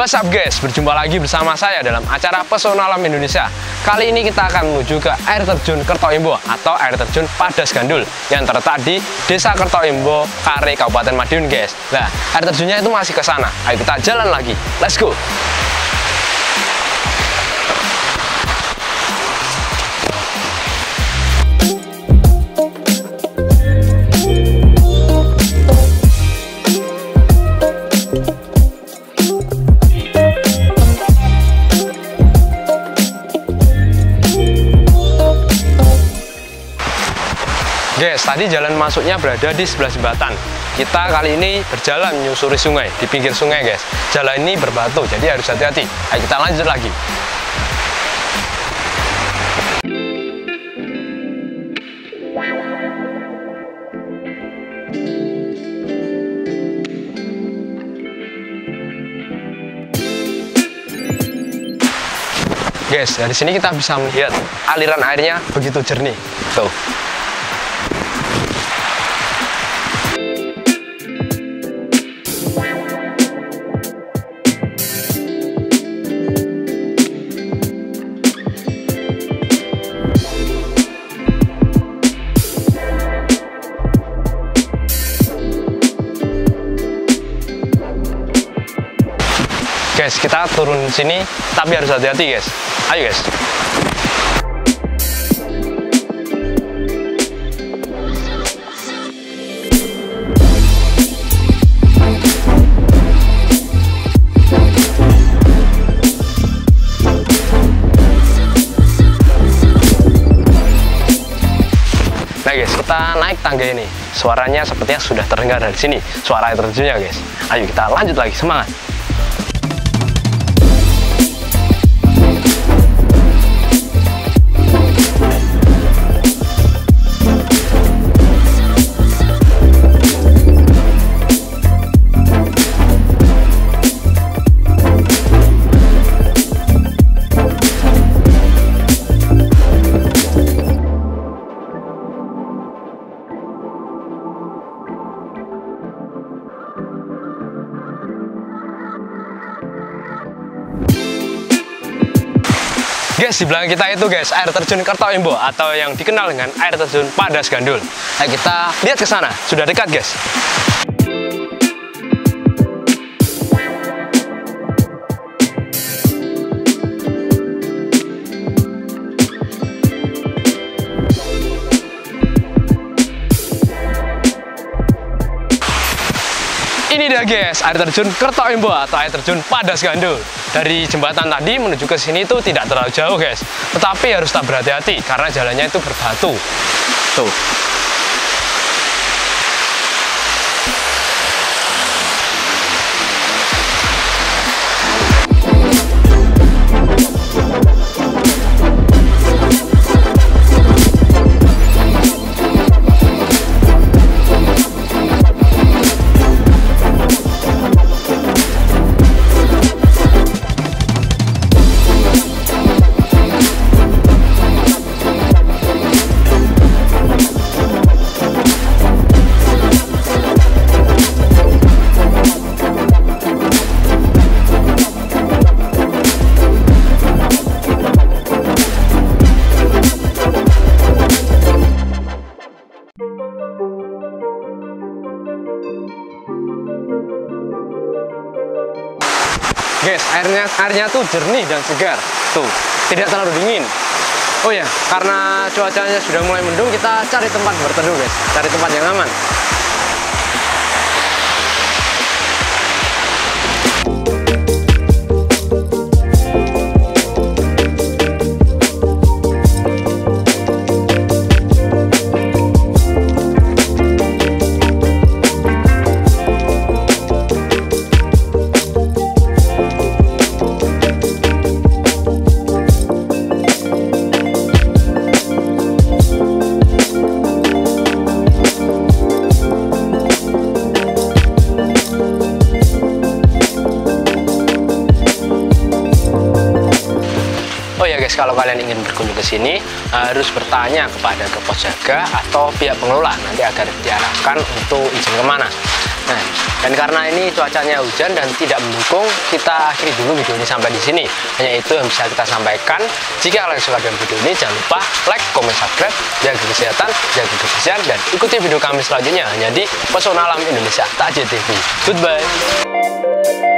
What's up guys, berjumpa lagi bersama saya dalam acara Pesona Alam Indonesia. Kali ini kita akan menuju ke air terjun Kertoimbo atau air terjun Padas Gandul yang terletak di Desa Kertoimbo, Kare, Kabupaten Madiun guys. Nah, air terjunnya itu masih ke sana. Ayo kita jalan lagi, let's go! Guys, tadi jalan masuknya berada di sebelah jembatan. Kita kali ini berjalan menyusuri sungai, di pinggir sungai guys. Jalan ini berbatu, jadi harus hati-hati. Ayo kita lanjut lagi. Guys, dari sini kita bisa melihat aliran airnya begitu jernih. Tuh. Guys kita turun sini tapi harus hati-hati guys ayo guys Nah guys, kita naik tangga ini. Suaranya sepertinya sudah terdengar dari sini. Suara air terjunnya guys. Ayo kita lanjut lagi, semangat. Guys, di belakang kita itu guys, air terjun Kertoimbo atau yang dikenal dengan air terjun Padas Gandul. Nah, kita lihat ke sana, sudah dekat guys. Ini dia guys, air terjun Kertoimbo atau air terjun Padas Gandul. Dari jembatan tadi menuju ke sini itu tidak terlalu jauh guys. Tetapi harus tak berhati-hati karena jalannya itu berbatu. Tuh. Guys, airnya airnya tuh jernih dan segar. Tuh, tidak terlalu dingin. Oh ya, karena cuacanya sudah mulai mendung, kita cari tempat berteduh, guys. Cari tempat yang aman. Guys, kalau kalian ingin berkunjung ke sini harus bertanya kepada ke pos jaga atau pihak pengelola nanti agar diarahkan untuk izin ke mana. Nah, dan karena ini cuacanya hujan dan tidak mendukung, kita akhiri dulu video ini sampai di sini. Hanya itu yang bisa kita sampaikan. Jika kalian suka dengan video ini, jangan lupa like, comment, subscribe, jaga kesehatan, jaga kebersihan, dan ikuti video kami selanjutnya hanya di Pesona Alam Indonesia Takjil TV. Goodbye.